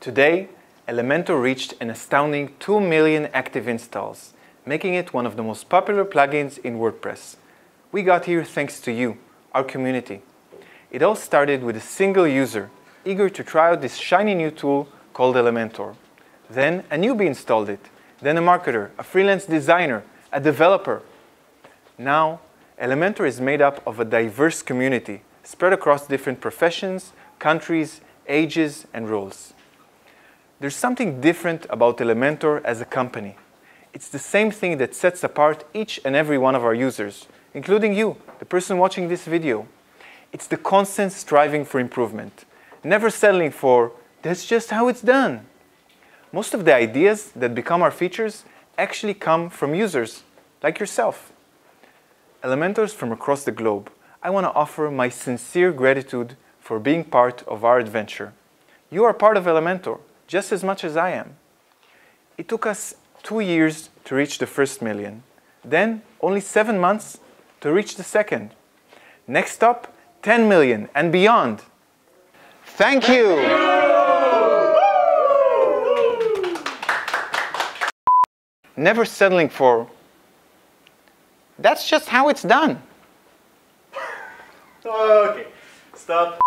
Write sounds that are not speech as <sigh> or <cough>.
Today, Elementor reached an astounding 2 million active installs, making it one of the most popular plugins in WordPress. We got here thanks to you, our community. It all started with a single user, eager to try out this shiny new tool called Elementor. Then a newbie installed it, then a marketer, a freelance designer, a developer. Now, Elementor is made up of a diverse community spread across different professions, countries, ages, and roles. There's something different about Elementor as a company. It's the same thing that sets apart each and every one of our users, including you, the person watching this video. It's the constant striving for improvement, never settling for, that's just how it's done. Most of the ideas that become our features actually come from users, like yourself. Elementors from across the globe, I want to offer my sincere gratitude for being part of our adventure. You are part of Elementor, just as much as I am. It took us two years to reach the first million, then only seven months to reach the second. Next up, 10 million and beyond. Thank you! Never settling for, that's just how it's done. <laughs> Okay, stop.